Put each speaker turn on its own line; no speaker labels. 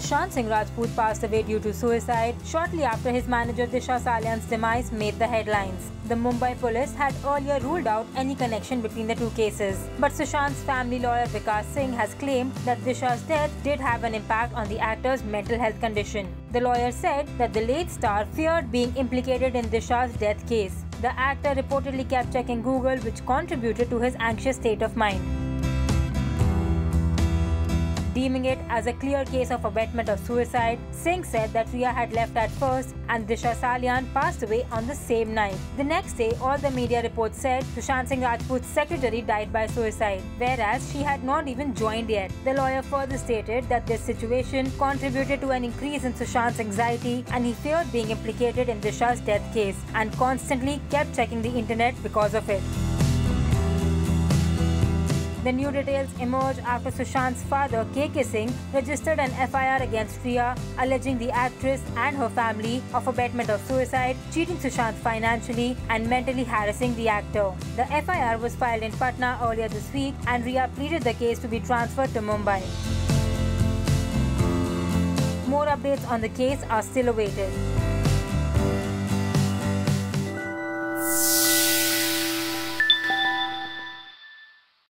Sushant Singh Rajput passed away due to suicide shortly after his manager Disha Salian's demise made the headlines. The Mumbai police had earlier ruled out any connection between the two cases. But Sushant's family lawyer Vikas Singh has claimed that Disha's death did have an impact on the actor's mental health condition. The lawyer said that the late star feared being implicated in Disha's death case. The actor reportedly kept checking Google, which contributed to his anxious state of mind deeming it as a clear case of abetment of suicide. Singh said that Rhea had left at first and Disha Salian passed away on the same night. The next day, all the media reports said Sushant Singh Rajput's secretary died by suicide, whereas she had not even joined yet. The lawyer further stated that this situation contributed to an increase in Sushant's anxiety and he feared being implicated in Disha's death case and constantly kept checking the internet because of it. The new details emerged after Sushant's father, KK Singh, registered an FIR against Rhea, alleging the actress and her family of abetment of suicide, cheating Sushant financially, and mentally harassing the actor. The FIR was filed in Patna earlier this week, and Rhea pleaded the case to be transferred to Mumbai. More updates on the case are still awaited.